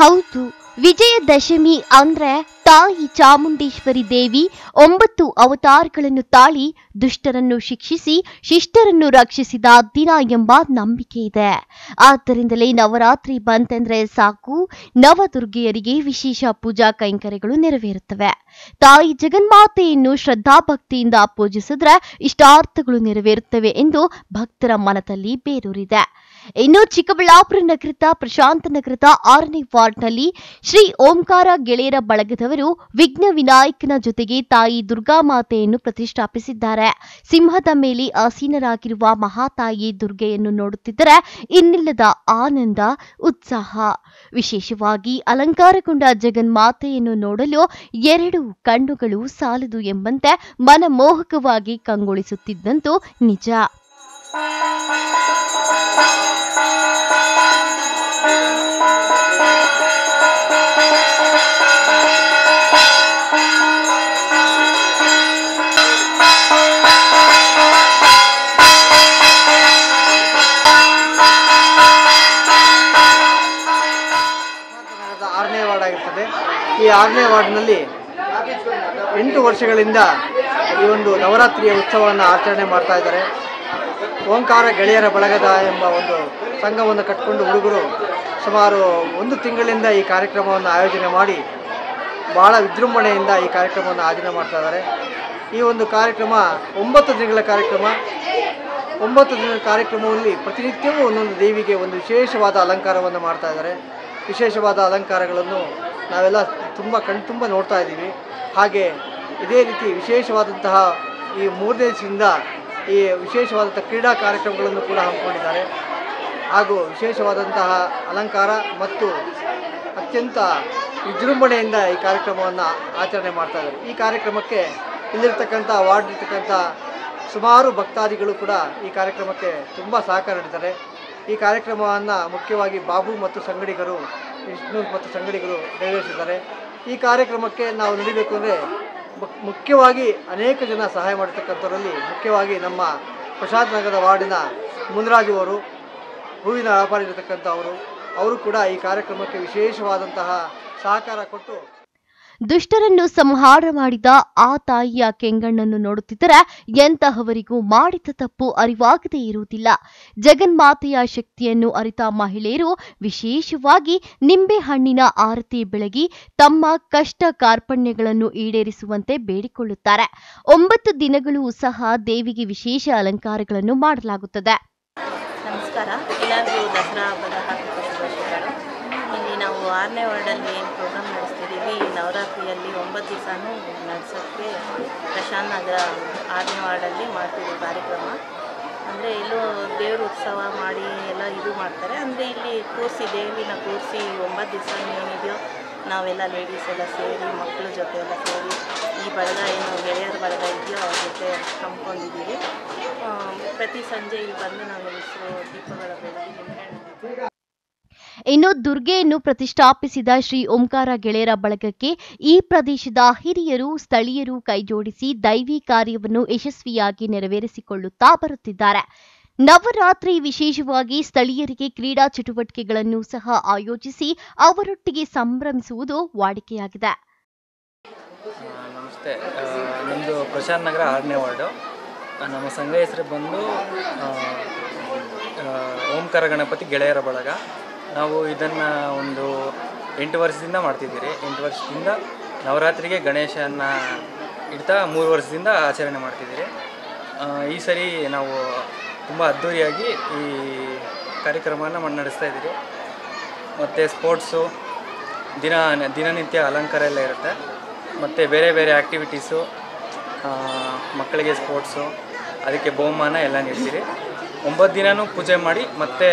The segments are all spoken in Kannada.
ಹೌದು, ವಿಜಯದಶಮಿ ಅಂದ್ರೆ ತಾಯಿ ಚಾಮುಂಡೇಶ್ವರಿ ದೇವಿ ಒಂಬತ್ತು ಅವತಾರಗಳನ್ನು ತಾಳಿ ದುಷ್ಟರನ್ನು ಶಿಕ್ಷಿಸಿ, ಶಿಷ್ಟರನ್ನು ರಕ್ಷಿಸಿದ ದಿನ ಎಂಬ ನಂಬಿಕೆ ಇದೆ. ಆದ್ದರಿಂದಲೇ ನವರಾತ್ರಿ ಬಂತೆಂದ್ರೆ ಸಾಕು, ನವದುರ್ಗೆಯರಿಗೆ ವಿಶೇಷ ಪೂಜಾ ಕೈಂಕರ್ಯಗಳು ನೆರವೇರುತ್ತವೆ. ತಾಯಿ ಜಗನ್ಮಾತೆಯನ್ನು ಶ್ರದ್ಧಾಭಕ್ತಿಯಿಂದ ಪೂಜಿಸಿದ್ರೆ ಇಷ್ಟಾರ್ಥಗಳು ನೆರವೇರುತ್ತವೆ ಎಂದು ಭಕ್ತರ ಮನದಲ್ಲಿ ಬೇರೂರಿದೆ. ಇನ್ನು ಚಿಕ್ಕಬಳ್ಳಾಪುರ ನಗರದ ಪ್ರಶಾಂತ ನಗರದ ಆರನೇ ವಾರ್ಡ್ನಲ್ಲಿ ಶ್ರೀ ಓಂಕಾರ ಗೆಳೆಯರ ಬಳಗದವರು ವಿಘ್ನ ವಿನಾಯಕನ ಜೊತೆಗೆ ತಾಯಿ ದುರ್ಗಾ ಮಾತೆಯನ್ನು ಪ್ರತಿಷ್ಠಾಪಿಸಿದ್ದಾರೆ. ಸಿಂಹದ ಮೇಲೆ ಆಸೀನರಾಗಿರುವ ಮಹಾತಾಯಿ ದುರ್ಗೆಯನ್ನು ನೋಡುತ್ತಿದ್ದರೆ ಇನ್ನಿಲ್ಲದ ಆನಂದ, ಉತ್ಸಾಹ. ವಿಶೇಷವಾಗಿ ಅಲಂಕಾರಗೊಂಡ ಜಗನ್ಮಾತೆಯನ್ನು ನೋಡಲು ಎರಡು ಕಣ್ಣುಗಳು ಸಾಲದು ಎಂಬಂತೆ ಮನಮೋಹಕವಾಗಿ ಕಂಗೊಳಿಸುತ್ತಿದ್ದಂತೂ ನಿಜ. ಈ ಆರನೇ ವಾರ್ಡ್ನಲ್ಲಿ ಎಂಟು ವರ್ಷಗಳಿಂದ ಈ ಒಂದು ನವರಾತ್ರಿಯ ಉತ್ಸವವನ್ನು ಆಚರಣೆ ಮಾಡ್ತಾ ಇದ್ದಾರೆ. ಓಂಕಾರ ಗೆಳೆಯರ ಬಳಗದ ಎಂಬ ಒಂದು ಸಂಘವನ್ನು ಕಟ್ಟಿಕೊಂಡು ಹುಡುಗರು ಸುಮಾರು ಒಂದು ತಿಂಗಳಿಂದ ಈ ಕಾರ್ಯಕ್ರಮವನ್ನು ಆಯೋಜನೆ ಮಾಡಿ ಭಾಳ ವಿಜೃಂಭಣೆಯಿಂದ ಈ ಕಾರ್ಯಕ್ರಮವನ್ನು ಆಯೋಜನೆ ಮಾಡ್ತಾ ಇದ್ದಾರೆ. ಈ ಒಂದು ಕಾರ್ಯಕ್ರಮ ಒಂಬತ್ತು ದಿನಗಳ ಕಾರ್ಯಕ್ರಮ. ಒಂಬತ್ತು ದಿನಗಳ ಕಾರ್ಯಕ್ರಮದಲ್ಲಿ ಪ್ರತಿನಿತ್ಯವೂ ಒಂದೊಂದು ದೇವಿಗೆ ಒಂದು ವಿಶೇಷವಾದ ಅಲಂಕಾರವನ್ನು ಮಾಡ್ತಾ ಇದ್ದಾರೆ. ವಿಶೇಷವಾದ ಅಲಂಕಾರಗಳನ್ನು ನಾವೆಲ್ಲ ತುಂಬ ಕಣ್ತುಂಬ ನೋಡ್ತಾ ಇದ್ದೀವಿ. ಹಾಗೆ ಇದೇ ರೀತಿ ವಿಶೇಷವಾದಂತಹ ಈ ಮೂರನೇ ದಿವಸದಿಂದ ಈ ವಿಶೇಷವಾದಂಥ ಕ್ರೀಡಾ ಕಾರ್ಯಕ್ರಮಗಳನ್ನು ಕೂಡ ಹಮ್ಮಿಕೊಂಡಿದ್ದಾರೆ. ಹಾಗೂ ವಿಶೇಷವಾದಂತಹ ಅಲಂಕಾರ ಮತ್ತು ಅತ್ಯಂತ ವಿಜೃಂಭಣೆಯಿಂದ ಈ ಕಾರ್ಯಕ್ರಮವನ್ನು ಆಚರಣೆ ಮಾಡ್ತಾ ಇದ್ದಾರೆ. ಈ ಕಾರ್ಯಕ್ರಮಕ್ಕೆ ಇಲ್ಲಿರ್ತಕ್ಕಂಥ ವಾರ್ಡ್ ಇರ್ತಕ್ಕಂಥ ಸುಮಾರು ಭಕ್ತಾದಿಗಳು ಕೂಡ ಈ ಕಾರ್ಯಕ್ರಮಕ್ಕೆ ತುಂಬ ಸಹಕಾರ ನೀಡಿದ್ದಾರೆ. ಈ ಕಾರ್ಯಕ್ರಮವನ್ನು ಮುಖ್ಯವಾಗಿ ಬಾಬು ಮತ್ತು ಸಂಗಡಿಗರು ವಿಷ್ಣು ಮತ್ತು ಸಂಗಡಿಗರು ನೆರವೇರಿಸಿದ್ದಾರೆ. ಈ ಕಾರ್ಯಕ್ರಮಕ್ಕೆ ನಾವು ನಡಿಬೇಕು ಅಂದರೆ ಮುಖ್ಯವಾಗಿ ಅನೇಕ ಜನ ಸಹಾಯ ಮಾಡಿರ್ತಕ್ಕಂಥವರಲ್ಲಿ ಮುಖ್ಯವಾಗಿ ನಮ್ಮ ಪ್ರಶಾಂತ್ ನಗರದ ವಾರ್ಡಿನ ಮುನ್ರಾಜು ಅವರು, ಹೂವಿನ ವ್ಯಾಪಾರಿ ಇರತಕ್ಕಂಥವರು ಅವರು ಕೂಡ ಈ ಕಾರ್ಯಕ್ರಮಕ್ಕೆ ವಿಶೇಷವಾದಂತಹ ಸಹಕಾರ ಕೊಟ್ಟು ದುಷ್ಟರನ್ನು ಸಂಹಾರ ಮಾಡಿದ ಆ ತಾಯಿಯ ಕೆಂಗಣ್ಣನ್ನು ನೋಡುತ್ತಿದ್ದರೆ ಎಂತಹವರಿಗೂ ಮಾಡಿದ ತಪ್ಪು ಅರಿವಾಗದೇ ಇರುವುದಿಲ್ಲ. ಜಗನ್ಮಾತೆಯ ಶಕ್ತಿಯನ್ನು ಅರಿತ ಮಹಿಳೆಯರು ವಿಶೇಷವಾಗಿ ನಿಂಬೆಹಣ್ಣಿನ ಆರತಿ ಬೆಳಗಿ ತಮ್ಮ ಕಷ್ಟ ಕಾರ್ಪಣ್ಯಗಳನ್ನು ಈಡೇರಿಸುವಂತೆ ಬೇಡಿಕೊಳ್ಳುತ್ತಾರೆ. ಒಂಬತ್ತು ದಿನಗಳು ಸಹ ದೇವಿಗೆ ವಿಶೇಷ ಅಲಂಕಾರಗಳನ್ನು ಮಾಡಲಾಗುತ್ತದೆ. ನಮಸ್ಕಾರ. ಎಲ್ಲರಿಗೂ ದಸರಾ ಹಬ್ಬದ ಇಲ್ಲಿ ನಾವು ಆರನೇ ವಾರ್ಡಲ್ಲಿ ನವರಾತ್ರಿಯಲ್ಲಿ ಒಂಬತ್ತು ದಿವಸನೂ ನಡೆಸೋಕ್ಕೆ ಪ್ರಶಾಂತ್ ನಗರ ಆರನೇ ವಾರ್ಡಲ್ಲಿ ಮಾಡ್ತೀವಿ ಕಾರ್ಯಕ್ರಮ. ಅಂದರೆ ಎಲ್ಲೋ ದೇವ್ರ ಉತ್ಸವ ಮಾಡಿ ಎಲ್ಲ ಇದು ಮಾಡ್ತಾರೆ. ಅಂದರೆ ಇಲ್ಲಿ ಕೂರಿಸಿ ದೇವಿನ ಕೂರಿಸಿ ಒಂಬತ್ತು ದಿವಸ ಏನಿದೆಯೋ ನಾವೆಲ್ಲ ಲೇಡೀಸ್ ಎಲ್ಲ ಸೇರಿ, ಮಕ್ಕಳ ಜೊತೆ ಎಲ್ಲ ಸೇರಿ ಈ ಬಳಗ ಏನು ಗೆಳೆಯರ ಬಳಗ ಇದೆಯೋ ಅವ್ರ ಜೊತೆ ಹಮ್ಮಿಕೊಂಡಿದ್ದೀವಿ. ಪ್ರತಿ ಸಂಜೆ ಇಲ್ಲಿ ಬಂದು ನಾವು ಹೆಸರು ದೀಪಗಳ ಬೆಳಗ್ಗೆ ಇನ್ನು ದುರ್ಗೆಯನ್ನು ಪ್ರತಿಷ್ಠಾಪಿಸಿದ ಶ್ರೀ ಓಂಕಾರ ಗೆಳೆಯರ ಬಳಗಕ್ಕೆ ಈ ಪ್ರದೇಶದ ಹಿರಿಯರು, ಸ್ಥಳೀಯರು ಕೈಜೋಡಿಸಿ ದೈವಿ ಕಾರ್ಯವನ್ನು ಯಶಸ್ವಿಯಾಗಿ ನೆರವೇರಿಸಿಕೊಳ್ಳುತ್ತಾ ಬರುತ್ತಿದ್ದಾರೆ. ನವರಾತ್ರಿ ವಿಶೇಷವಾಗಿ ಸ್ಥಳೀಯರಿಗೆ ಕ್ರೀಡಾ ಚಟುವಟಿಕೆಗಳನ್ನು ಸಹ ಆಯೋಜಿಸಿ ಅವರೊಟ್ಟಿಗೆ ಸಂಭ್ರಮಿಸುವುದು ವಾಡಿಕೆಯಾಗಿದೆ. ನಮಸ್ತೆ. ನಮ್ಮದು ಪ್ರಶಾಂತ್ ನಗರ ಆರನೇ ವಾರ್ಡು. ನಮ್ಮ ಸಂಘ ಹೆಸರು ಬಂದು ಓಂಕಾರ ಗಣಪತಿ ಗೆಳೆಯರ ಬಳಗ. ನಾವು ಇದನ್ನು ಒಂದು ಎಂಟು ವರ್ಷದಿಂದ ಮಾಡ್ತಿದ್ದೀರಿ. ಎಂಟು ವರ್ಷದಿಂದ ನವರಾತ್ರಿಗೆ ಗಣೇಶನ ಇಡ್ತಾ ಮೂರು ವರ್ಷದಿಂದ ಆಚರಣೆ ಮಾಡ್ತಿದ್ದೀರಿ. ಈ ಸರಿ ನಾವು ತುಂಬ ಅದ್ಧೂರಿಯಾಗಿ ಈ ಕಾರ್ಯಕ್ರಮವನ್ನು ನಡೆಸ್ತಾ ಇದ್ದೀರಿ. ಮತ್ತು ಸ್ಪೋರ್ಟ್ಸು, ದಿನ, ದಿನನಿತ್ಯ ಅಲಂಕಾರ ಎಲ್ಲ ಇರುತ್ತೆ. ಮತ್ತು ಬೇರೆ ಬೇರೆ ಆ್ಯಕ್ಟಿವಿಟೀಸು ಮಕ್ಕಳಿಗೆ ಸ್ಪೋರ್ಟ್ಸು, ಅದಕ್ಕೆ ಬಹುಮಾನ ಎಲ್ಲ ನೀಡ್ತೀರಿ. ಒಂಬತ್ತು ದಿನವೂ ಪೂಜೆ ಮಾಡಿ ಮತ್ತು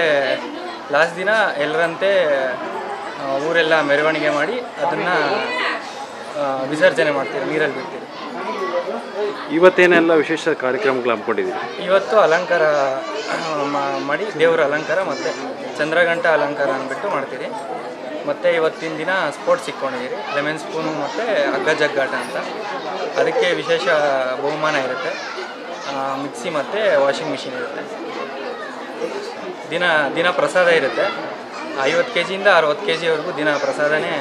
ಲಾಸ್ಟ್ ದಿನ ಎಲ್ಲರಂತೆ ಊರೆಲ್ಲ ಮೆರವಣಿಗೆ ಮಾಡಿ ಅದನ್ನು ವಿಸರ್ಜನೆ ಮಾಡ್ತೀವಿ ನೀರಲ್ಲಿ ಬಿಡ್ತೀವಿ ಇವತ್ತೇನೆಲ್ಲ ವಿಶೇಷ ಕಾರ್ಯಕ್ರಮಗಳು ಹಮ್ಮಿಕೊಂಡಿದ್ದೀವಿ ಇವತ್ತು ಅಲಂಕಾರ ಮಾಡಿ ದೇವರ ಅಲಂಕಾರ ಮತ್ತು ಚಂದ್ರಗಂಟ ಅಲಂಕಾರ ಅಂದ್ಬಿಟ್ಟು ಮಾಡ್ತೀರಿ. ಮತ್ತು ಇವತ್ತಿನ ದಿನ ಸ್ಪೋರ್ಟ್ಸ್ ಇಟ್ಕೊಂಡಿದ್ದೀರಿ ಲೆಮೆನ್ ಸ್ಪೂನು ಮತ್ತು ಹಗ್ಗ ಜಗ್ಗಾಟ ಅಂತ. ಅದಕ್ಕೆ ವಿಶೇಷ ಬಹುಮಾನ ಇರುತ್ತೆ. ಮಿಕ್ಸಿ ಮತ್ತು ವಾಷಿಂಗ್ ಮಿಷಿನ್ ಇರುತ್ತೆ. ದಿನ ದಿನ ಪ್ರಸಾದ ಇರುತ್ತೆ. ಐವತ್ತು ಕೆ ಜಿಯಿಂದ ಅರವತ್ತು ಕೆ ಜಿವರೆಗೂ ದಿನ ಪ್ರಸಾದನೇ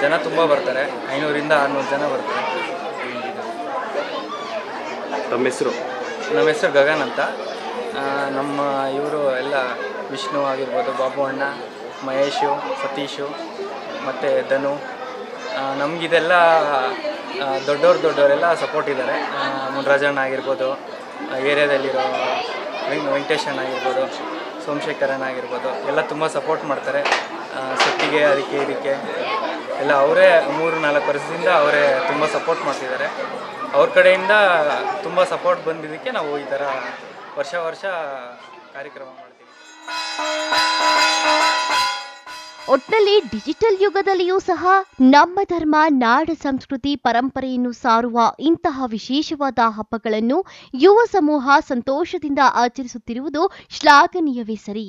ಜನ ತುಂಬ ಬರ್ತಾರೆ. ಐನೂರಿಂದ ಆರುನೂರು ಜನ ಬರ್ತಾರೆ. ತಮ್ಮ ಹೆಸರು? ನಮ್ಮ ಹೆಸರು ಗಗನ್ ಅಂತ. ನಮ್ಮ ಇವರು ಎಲ್ಲ ವಿಷ್ಣು ಆಗಿರ್ಬೋದು ಬಾಬು ಅಣ್ಣ ಮಹೇಶು ಸತೀಶು ಮತ್ತು ಧನು. ನಮಗಿದೆಲ್ಲ ದೊಡ್ಡವ್ರು ದೊಡ್ಡವರೆಲ್ಲ ಸಪೋರ್ಟ್ ಇದ್ದಾರೆ. ಮುನ್ರಾಜಣ್ಣ ಆಗಿರ್ಬೋದು ಏರಿಯಾದಲ್ಲಿರೋ ವೆಂಕಟೇಶನ್ ಆಗಿರ್ಬೋದು, ಸೋಮಶೇಖರನ್ ಆಗಿರ್ಬೋದು, ಎಲ್ಲ ತುಂಬ ಸಪೋರ್ಟ್ ಮಾಡ್ತಾರೆ. ಸುತ್ತಿಗೆ, ಅದಕ್ಕೆ ಇದಕ್ಕೆ. ಎಲ್ಲ ಅವರೇ ಮೂರು ನಾಲ್ಕು ವರ್ಷದಿಂದ ಅವರೇ ತುಂಬ ಸಪೋರ್ಟ್ ಮಾಡ್ತಿದ್ದಾರೆ. ಅವ್ರ ಕಡೆಯಿಂದ ತುಂಬ ಸಪೋರ್ಟ್ ಬಂದಿದ್ದಕ್ಕೆ ನಾವು ಈ ಥರ ವರ್ಷ ವರ್ಷ ಕಾರ್ಯಕ್ರಮ ಮಾಡ್ತೀವಿ. ಒಟ್ನಲ್ಲಿ ಡಿಜಿಟಲ್ ಯುಗದಲ್ಲಿಯೂ ಸಹ ನಮ್ಮ ಧರ್ಮ, ನಾಡ, ಸಂಸ್ಕೃತಿ, ಪರಂಪರೆಯನ್ನು ಸಾರುವ ಇಂತಹ ವಿಶೇಷವಾದ ಹಬ್ಬಗಳನ್ನು ಯುವ ಸಮೂಹ ಸಂತೋಷದಿಂದ ಆಚರಿಸುತ್ತಿರುವುದು ಶ್ಲಾಘನೀಯವೇ ಸರಿ.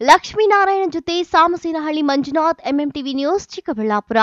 ಲಕ್ಷ್ಮೀನಾರಾಯಣ ಜೊತೆ ಸಾಮಸೇನಹಳ್ಳಿ ಮಂಜುನಾಥ್ ಎಂಎಂಟಿವಿ ನ್ಯೂಸ್ ಚಿಕ್ಕಬಳ್ಳಾಪುರ.